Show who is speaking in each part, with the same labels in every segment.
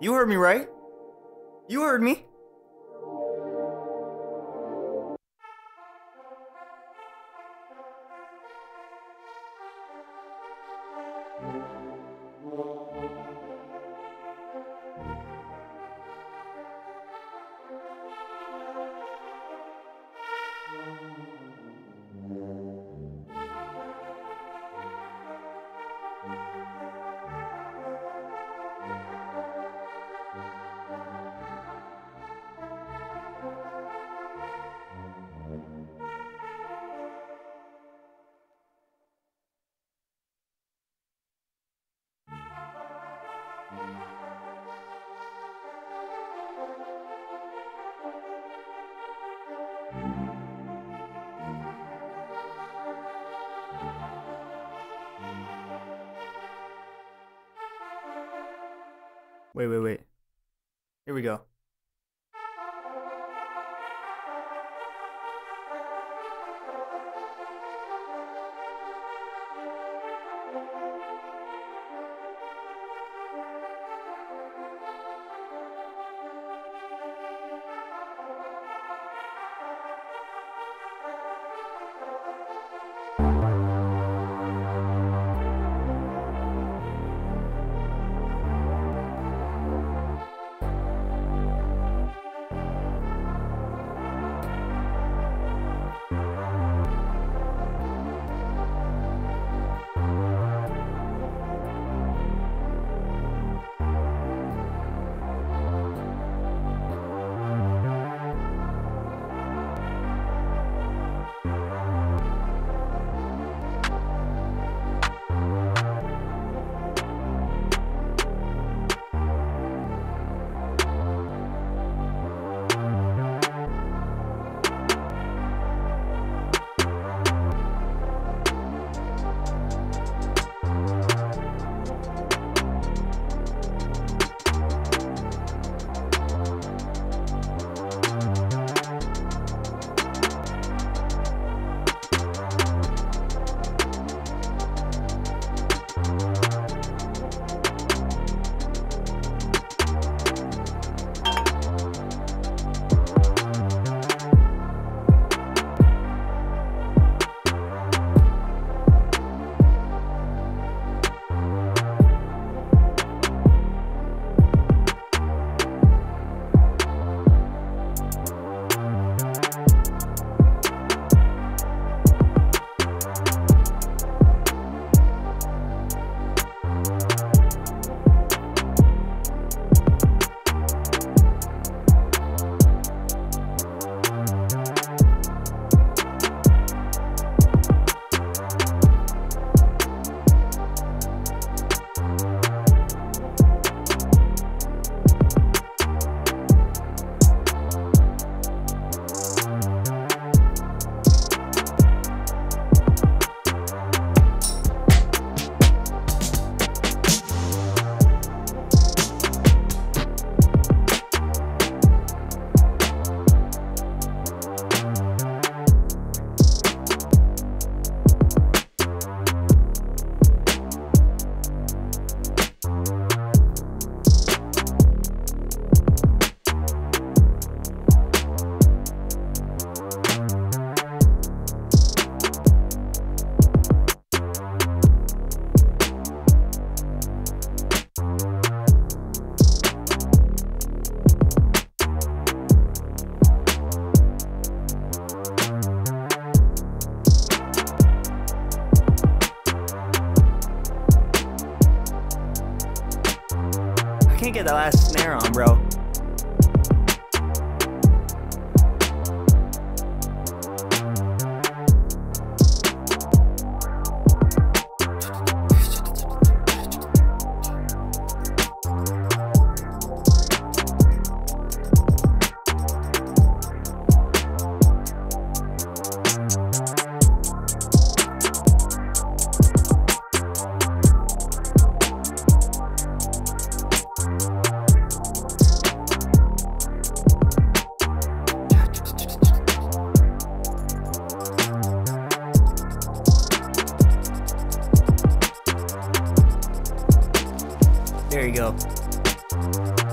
Speaker 1: You heard me right? You heard me. Wait, wait, wait. Here we go. I can't get that last snare on, bro. There you go.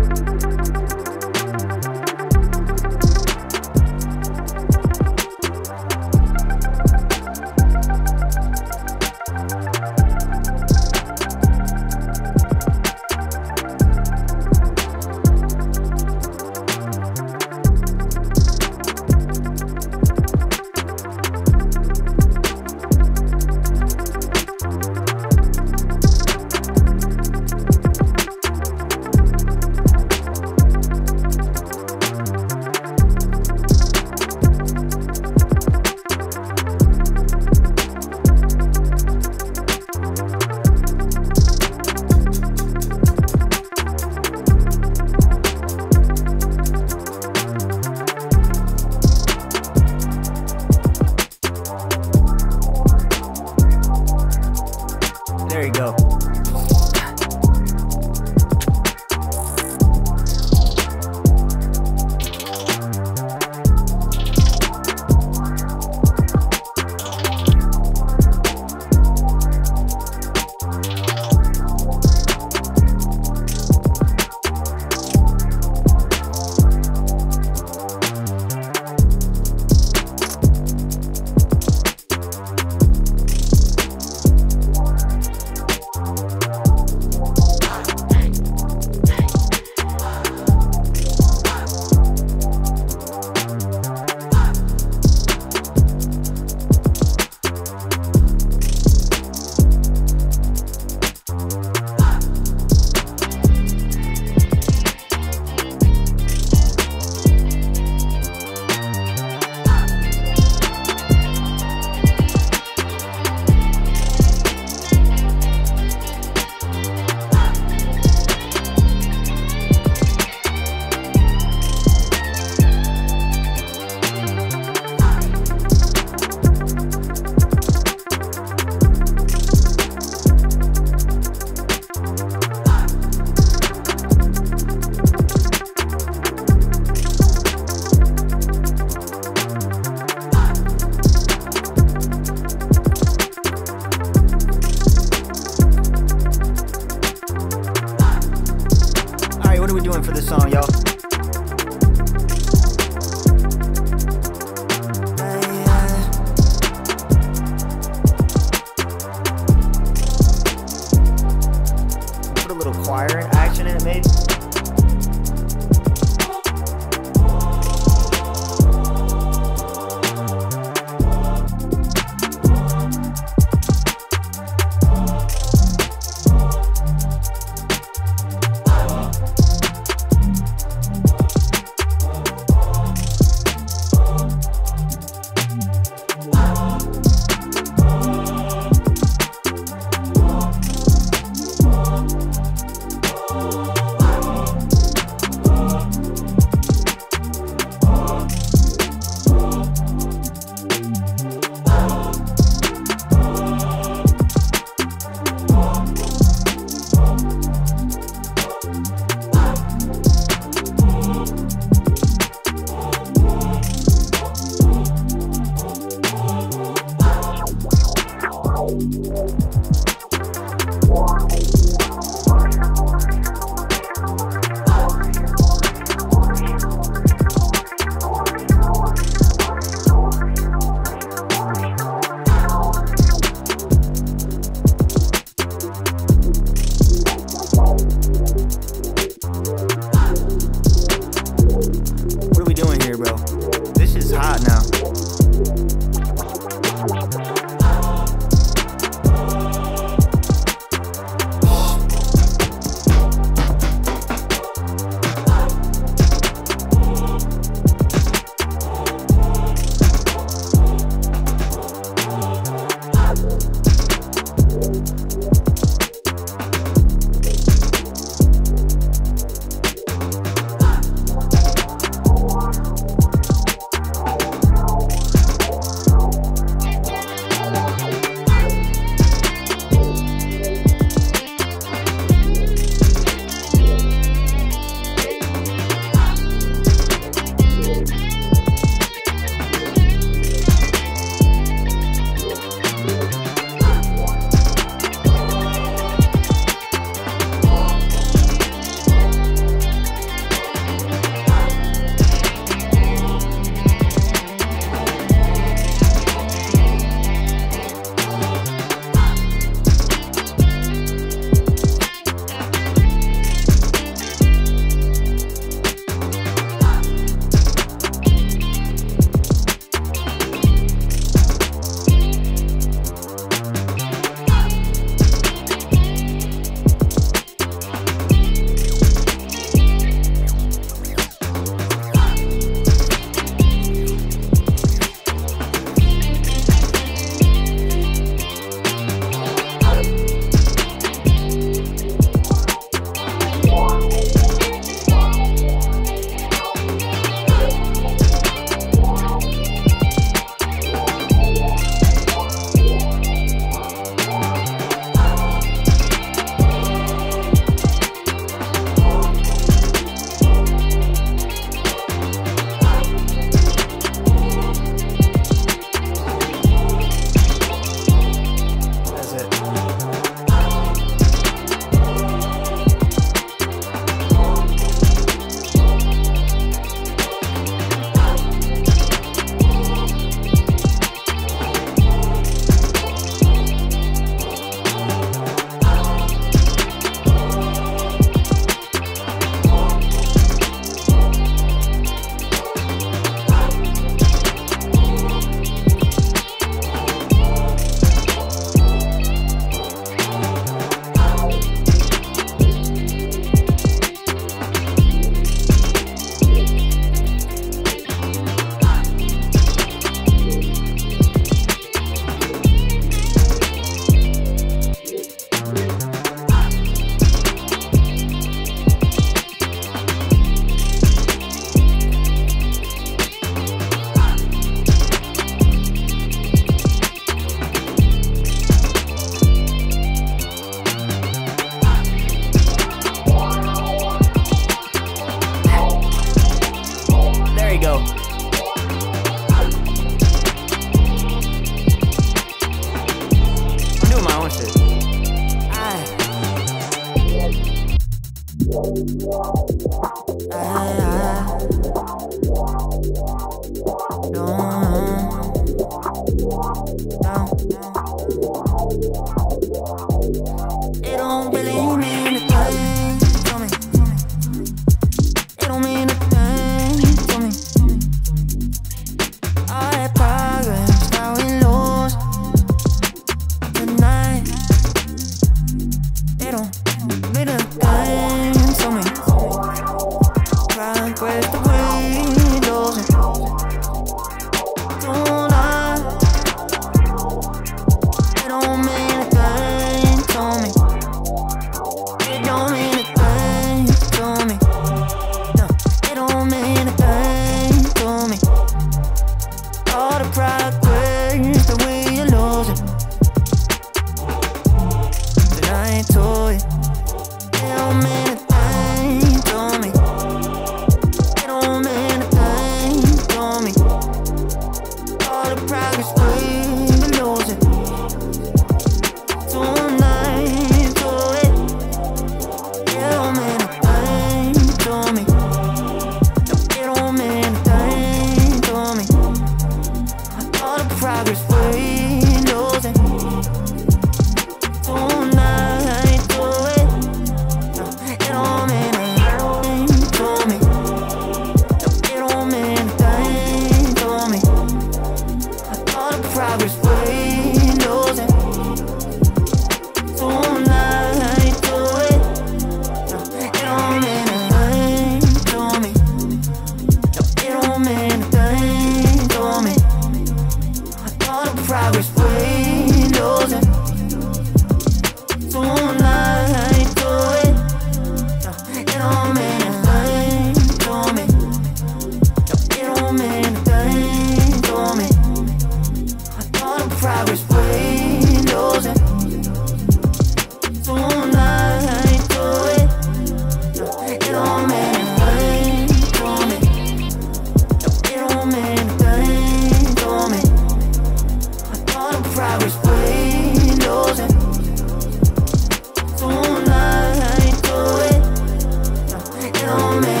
Speaker 2: It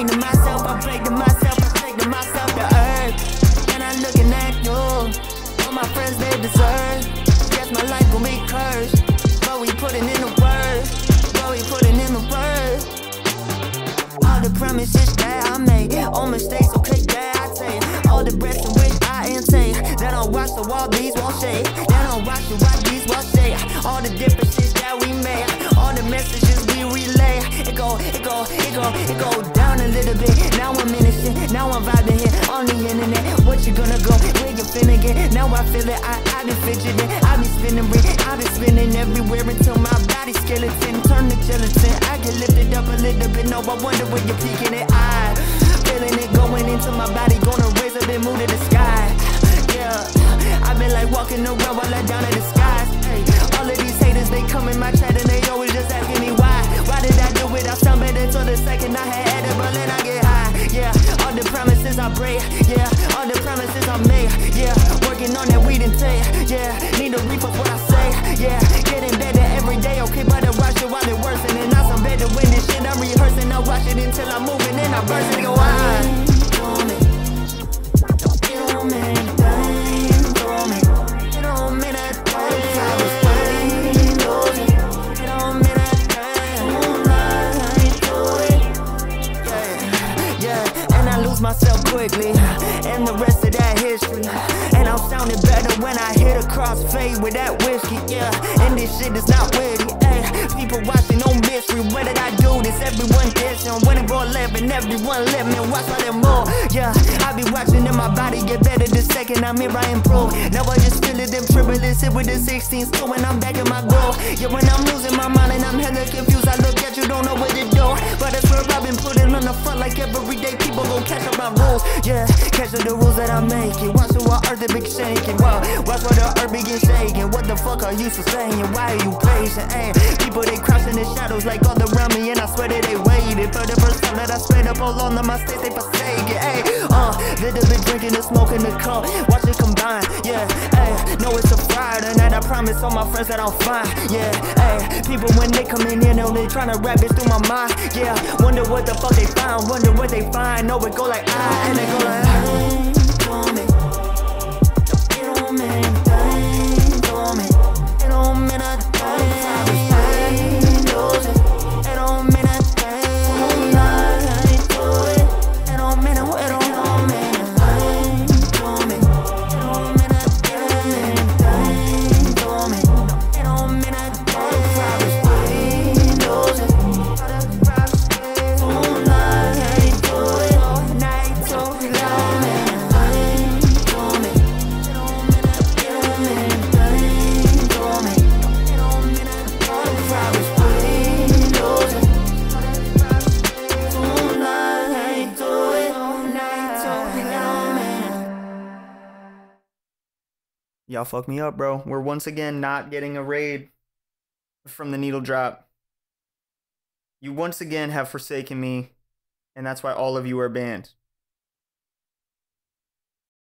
Speaker 2: Promises Now I I, I been fidgeting. I been spinning I been spinning everywhere until my body skeleton turn to gelatin. I get lifted up a little bit, no, I wonder where you're peeking it. I feeling it going into my body, gonna raise up and move to the sky. Yeah, I've been like walking around while I down in the skies. Hey, all of these haters, they come in my chat and they always just asking me why. Why did I do it? I better until the second I had edible and I get high. Yeah, all the promises I break. Yeah, all the promises I make. Yeah, working on that weed and take. Yeah, need a reef of what I say. Yeah, getting better every day. Okay, but I watch it while it worsen. And now I'm better when this shit I'm rehearsing. I watch it until I'm moving and I burst it. Go on. Quickly, and the rest of that history. And I'm sounding better when I hit a crossfade with that whiskey, yeah. And this shit is not witty, ayy. People watching, no mystery. What did I do? This everyone dissing. When it roll living, everyone living. Watch while they move, yeah. I be watching and my body get better the second I'm here, I improve. Now I just feel it, them this hit with the 16s too, and I'm back in my goal. Yeah, when I'm losing my mind and I'm hella confused, I look at you, don't know what to do. But I swear I've been putting on the front like every day. People gon' catch up my rules, yeah. Catch up the rules that I make it. Watch whole earth it shaking. Watch where the earth begin shaking. What the fuck are you saying? Why are you patient? Ay, people they crouch in the shadows like all around me, and I swear that they waited for the first time that I straight up all on my state they forsake it. Ay, uh, little bit drinking and smoking the cup. Watch it combine, yeah. Ay, know it's a Friday night. I promise all my friends that I'm fine, yeah. Ay, people when they come in here, know they tryna rap it through my mind, yeah. Wonder what the fuck they find, wonder what they find. Know it go like ah, and they go like ah.
Speaker 1: Y'all fuck me up, bro. We're once again not getting a raid from the needle drop. You once again have forsaken me, and that's why all of you are banned.